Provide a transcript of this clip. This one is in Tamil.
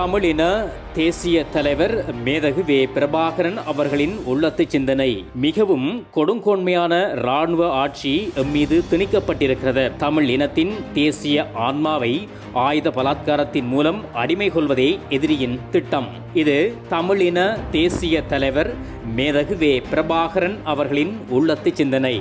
தமிழின தேசிய தலைவர் மேதகு வே. பிரபாகரன் அவர்களின் உள்ளத்து சிந்தனை மிகவும் கொடுங்கோன்மையான இராணுவ ஆட்சி எம்மீது திணிக்கப்பட்டிருக்கிறது. தமிழ் இனத்தின் தேசிய ஆன்மாவை ஆயுத பலாத்காரத்தின் மூலம் அடிமை கொள்வதே எதிரியின் திட்டம். இது தமிழின தேசிய தலைவர் மேதகு வே. பிரபாகரன் அவர்களின் உள்ளத்து சிந்தனை.